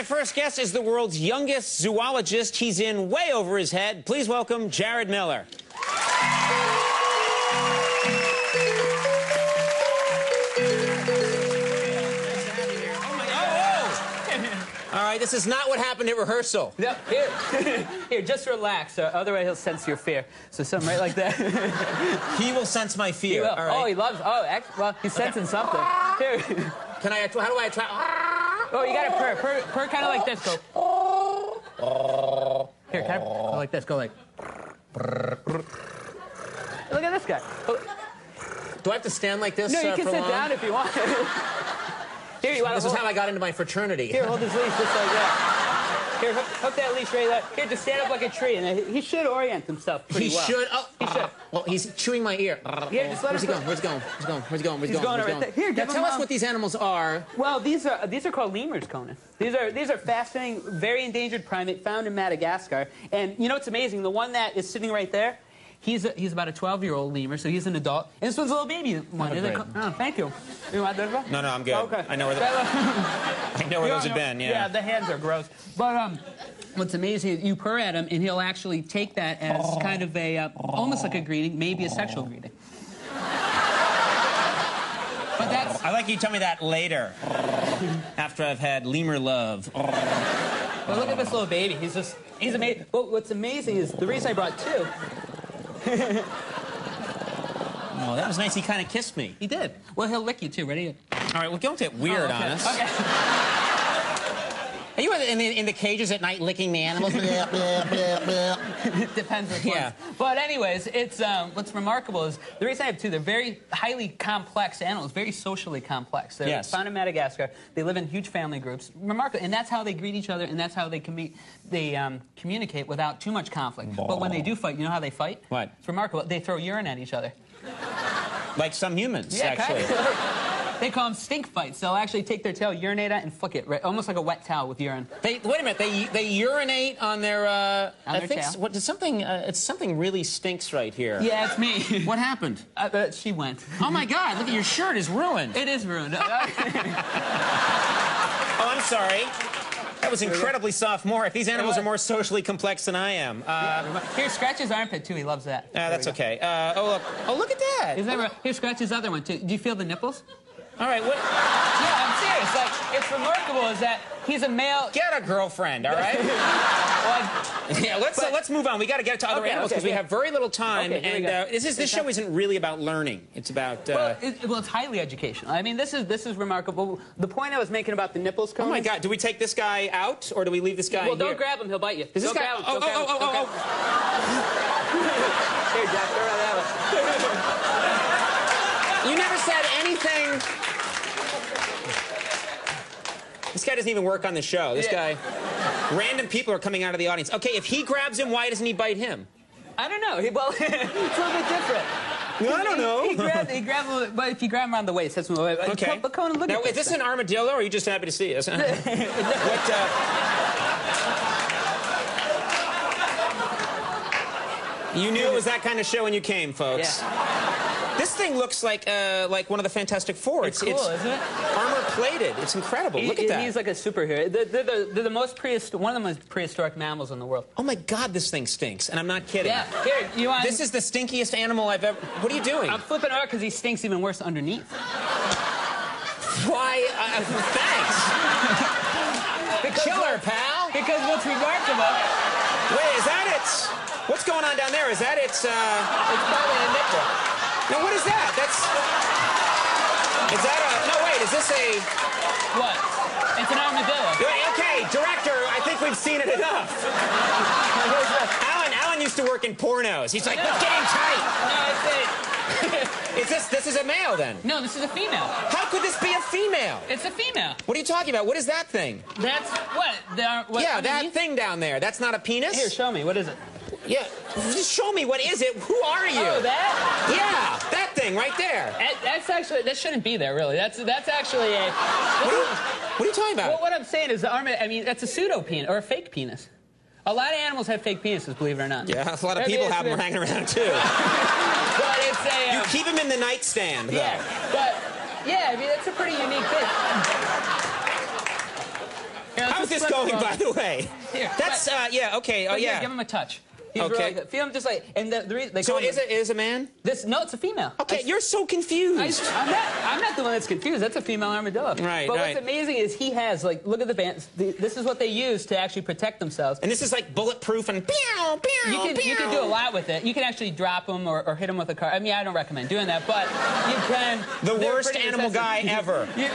my first guest is the world's youngest zoologist. He's in way over his head. Please welcome Jarod Miller. All right, this is not what happened at rehearsal. No, here, here, just relax. Uh, otherwise, he'll sense your fear. So something right like that. He will sense my He fear. right. Oh, he loves. Oh, well, he's sensing something. Here. Can I? How do I attract? Oh, you got to purr, purr, purr, kind of like this. Go. Here, kind of go like this. Go like. Look at this guy. Oh, Do I have to stand like this? no, you uh, can sit long? down if you want. Here, you want This is how I got into my fraternity. Here, hold his leash just like that. Here, hook, hook that leash right there. Here, just stand up like a tree, and he should orient himself pretty He well. should. Oh, He should. Well, he's chewing my ear. Here, just let Where's he him going? Where's he going? Where's he going? Where's he going? Where's he He's going? going Where's he right there. Here, Now tell us what these animals are. Well, these are these are called lemurs, Conan. These are these are fascinating, very endangered primate found in Madagascar. And you know what's amazing? The one that is sitting right there, he's a, he's about a 12-year-old lemur, so he's an adult. And this one's a little baby one. Oh, Is it great. co- oh, thank you. You want that? No, no, I'm good. Okay. I know where the, I know where those have been. Yeah, Yeah. the hands are gross. But um, what's amazing is you purr at him, and he'll actually take that as kind of a uh, almost like a greeting, maybe a sexual greeting. But that's I like you to tell me that later, after I've had lemur love. But look at this little baby. He's just, he's amazing. Well, what's amazing is the reason I brought two. Oh, that was nice. He kind of kissed me. He did. Well, he'll lick you too. Ready? All right, well, don't get weird Oh, okay. on us. Okay. Are you in the, in the cages at night licking the animals? It depends which Yeah. ones. But anyways, it's um, what's remarkable is the reason I have two. They're very highly complex animals, very socially complex. They're Yes. found in Madagascar. They live in huge family groups. Remarkable, and that's how they greet each other, and that's how they can be, they um, communicate without too much conflict. But when they do fight, you know how they fight? What? It's remarkable. They throw urine at each other. like some humans, Yeah, actually. kind of. They call them stink fights. They'll actually take their tail, urinate it, and flick it, right? almost like a wet towel with urine. They wait a minute. They they urinate on their. Uh, On I their think tail. what did something. Uh, it's something really stinks right here. Yeah, it's me. What happened? Uh, uh, she went. Oh my God! Look at your shirt is ruined. It is ruined. Oh, I'm sorry. That was incredibly sophomore. If these animals are more socially complex than I am, uh, Here, scratch his armpit too. He loves that. uh, that's okay. Uh, oh look! Oh look at that! Is that right? Here, scratch his other one too. Do you feel the nipples? All right, what? Yeah, I'm serious. Like, it's remarkable is that he's a male. Get a girlfriend, all right? Well, yeah, let's uh, let's move on. We got to get to other Okay, animals okay, because we yeah. have very little time, Okay, and uh, this is this show isn't really about learning. It's about. Uh, well, it, well, it's highly educational. I mean, this is this is remarkable. The point I was making about the nipples. oh my God! Do we take this guy out or do we leave this guy Well, here? don't grab him. He'll bite you. Does this Don't guy? grab him. Oh, oh, oh, oh, oh. Here, Jack. Throw that one. You never said anything. Guy doesn't even work on the show. This Yeah. guy. Random people are coming out of the audience. Okay, if he grabs him, why doesn't he bite him? I don't know. He, well, it's a little bit different. I don't know. He, he grabbed, he grabbed, a but if you grab him around the waist, that's what. Okay. But Conan, look now, at is this an armadillo, or are you just happy to see us? what, uh... You knew it was that kind of show when you came, folks. This thing looks like uh, like one of the Fantastic Four. It's cool, isn't it? Plated. It's incredible. He- Look at that. He's like a superhero. They're, they're, the, they're the most prehistoric, one of the most prehistoric mammals in the world. oh my God, this thing stinks, and I'm not kidding. Yeah. Here, you want? This is the stinkiest animal I've ever. What are you doing? I'm flipping out because he stinks even worse underneath. Why? Uh, thanks. The killer, pal. Because what's remarkable, Wait, is that it? What's going on down there? Is that its? Uh... it's probably a nipple. No, what is that? That's. Is that a? No, wait. Is this a? What? It's an armadillo. Okay, director. I think we've seen it enough. Alan, Alan used to work in pornos. He's like, let's get in tight. No, it's a, Is this? This is a male then? no, this is a female. How could this be a female? It's a female. What are you talking about? What is that thing? That's what? The, what yeah, that thing down there. That's not a penis. Here, show me. What is it? Yeah, just show me what is it? Who are you? Oh, that? Yeah, that thing right there. that? That's actually that shouldn't be there, really. That's that's actually a. What are you, what are you talking about? Well, what I'm saying is the arm. I mean, that's a pseudo penis or a fake penis. A lot of animals have fake penises, believe it or not. yeah, a lot of I people have them hanging around too. But it's a. You um, keep them in the nightstand, though. yeah, but yeah, I mean that's a pretty unique thing. How's this going, by the way? Here, That's, uh, yeah, okay, oh, yeah. Give him a touch. He's Okay. really good. Feel him just like, and the, the reason they So call him- is it is a man? this? No, it's a female. Okay, I- you're so confused. I, am not, I'm not the one that's confused. That's a female armadillo. Right, But right. what's amazing is he has, like, look at the band. This is what they use to actually protect themselves. and this is like bulletproof and pew, pew, You can, you can do a lot with it. You can actually drop them or, or hit them with a car. I mean, I don't recommend doing that, but you can. The worst animal guy ever. You-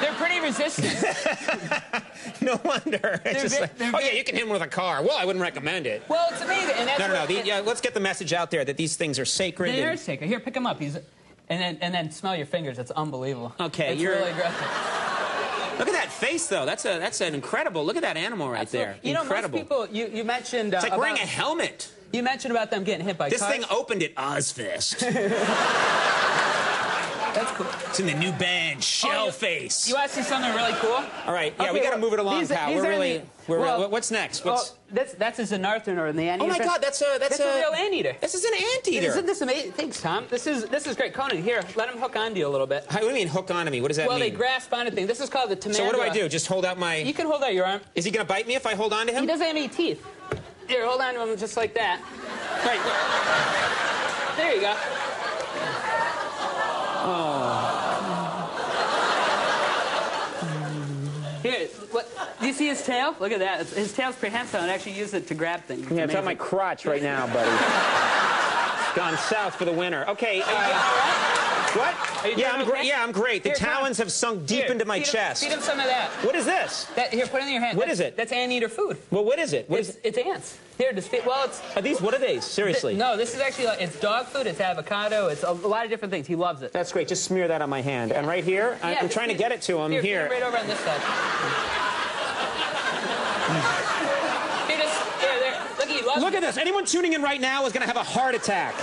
they're pretty resistant. No wonder. It's just like, oh yeah, you can hit him with a car. Well, I wouldn't recommend it. well, it's amazing. And that's No, no, no. The, yeah, let's get the message out there that these things are sacred. They are sacred. Here, pick him up. He's, and then and then smell your fingers. It's unbelievable. Okay, it's you're- really aggressive. Look at that face, though. That's a that's an incredible. Look at that animal right there. You know, most people. You, you mentioned. Uh, it's like wearing a helmet. You mentioned about them getting hit by This cars. thing opened at Ozzfest. That's cool. it's in the new band Shellface. Oh, you- Face. You want to see something really cool? All right, yeah, we got to well, move it along, these- pal. these we're really. the- we're, well- what's next? What's? Well, that's that's a Xenarthran or the oh my God, that's a that's, That's a real anteater. This is an anteater. Isn't this amazing? Thanks, Tom. This is this is great. Conan, here, let him hook onto you a little bit. How, what do you mean hook onto me? What does that mean? Well, they grasp onto things. This is called the tamandua. so what do I do? Just hold out my. You can hold out your arm. Is he gonna bite me if I hold on to him? He doesn't have any teeth. Here, hold on to him just like that. Right. There you go. Oh. Here, what, do you see his tail? Look at that. It's- His tail's prehensile and actually use it to grab things. Yeah, it's on my crotch right now, buddy. Gone south for the winter. Okay. Uh, what? Yeah, I'm great. Yeah, I'm great. The Here, talons have sunk deep Here, into my feed him- chest. Feed him some of that. What is this? that. Here, put it in your hand. What That's- is it? That's anteater food. Well, what is it? What It's, is? it's ants. Here, just feed. Well, it's Are these? What are these? Seriously? no. This is actually like, it's dog food. It's avocado. It's a, lot of different things. He loves it. That's great. Just smear that on my hand. And right here, Yeah, I'm trying to get it to him Here, feed here. him right over on this side. Here, just, here, there. Look, he loves Look at this. Anyone tuning in right now is going to have a heart attack.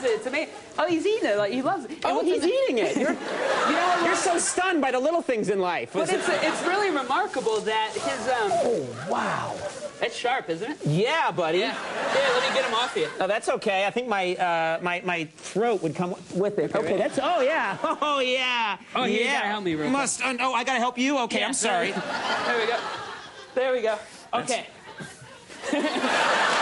Loves it. It's amazing. Oh, he's eating it. Like he loves it. Oh, he's eating it. You're, You know what? you're so stunned by the little things in life. But it's it's really remarkable that his um. oh, wow. That's sharp, isn't it? Yeah, buddy. Yeah. Here, let me get him off you. Oh, that's okay. I think my uh, my my throat would come with it. Okay, that's. Oh yeah. Oh yeah. Oh, here, you yeah. gotta help me real quick. Must. uh, oh, I gotta help you. Okay, Yeah, I'm sorry. There we go. There we go. Okay.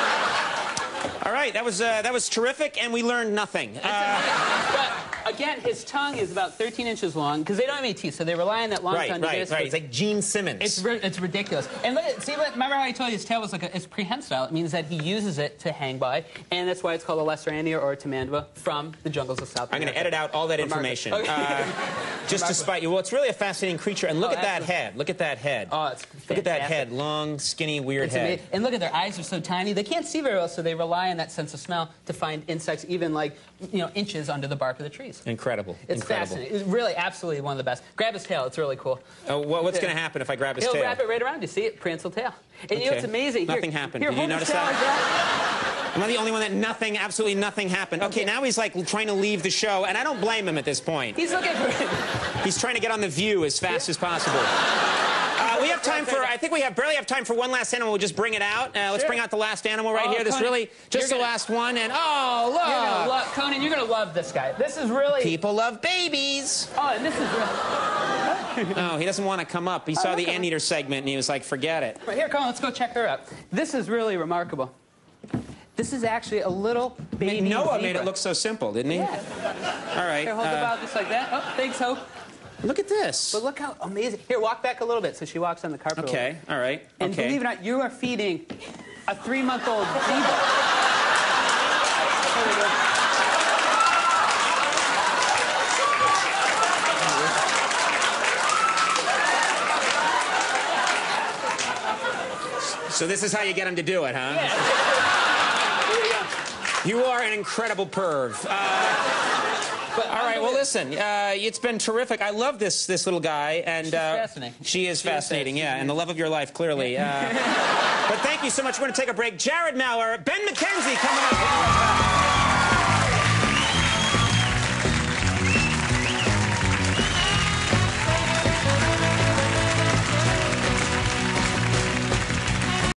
All right, that was uh, that was terrific, and we learned nothing. Uh, but again, his tongue is about 13 inches long because they don't have any teeth, so they rely on that long right, tongue right, right. food. It's like Gene Simmons. It's, it's ridiculous. And look, see, what, remember how I told you his tail was like a, it's prehensile. It means that he uses it to hang by, and that's why it's called a lesser anteater or a tamandua from the jungles of South America. I'm going to edit out all that Remarkable. information. Okay. Uh, just to spite you. Well, it's really a fascinating creature, and look Oh, at that absolutely. head. Look at that head. Oh, it's look at that head. Long, skinny, weird It's head. amazing. And look at their eyes are so tiny. They can't see very well, so they rely on that sense of smell to find insects even like, you know, inches under the bark of the trees. Incredible. It's Incredible. fascinating. It's really absolutely one of the best. Grab his tail. It's really cool. Oh, what, what's going to happen if I grab his He'll tail? wrap it right around you. See it? Prehensile tail. And you know Okay. what's amazing? Here- Nothing happened. Here, Did you notice that? Am I the only one that nothing, absolutely nothing happened? Okay, Okay. now he's like trying to leave the show, and I don't blame him at this point. He's looking for He's trying to get on the view as fast as possible. Time for, I think we have barely have time for one last animal. We'll just bring it out. Uh, let's Sure. bring out the last animal right Oh, here. This Conan, really, just the gonna- last one. And oh, look. You're gonna love Conan. You're gonna love this guy. This is really. People love babies. Oh, and this is really. Oh, he doesn't want to come up. He saw the anteater segment and he was like, forget it. Right here, Conan. Let's go check her out. This is really remarkable. This is actually a little baby. Noah made it look so simple, didn't he? Yeah. All right. Here, hold the uh, bow just like that. Oh, thanks, Hope. Look at this. But look how amazing. Here, walk back a little bit so she walks on the carpet. Okay. All right. And Okay. believe it or not, you are feeding a three-month-old zebra. Here we go. So this is how you get him to do it, huh? Yeah. Here we go. You are an incredible perv. Uh, But all right. Well, listen. Uh, it's been terrific. I love this this little guy, and She's uh, fascinating. She is She is fascinating. yeah, and the love of your life, clearly. Uh, but thank you so much. We're going to take a break. Jarod Maurer, Ben McKenzie coming up.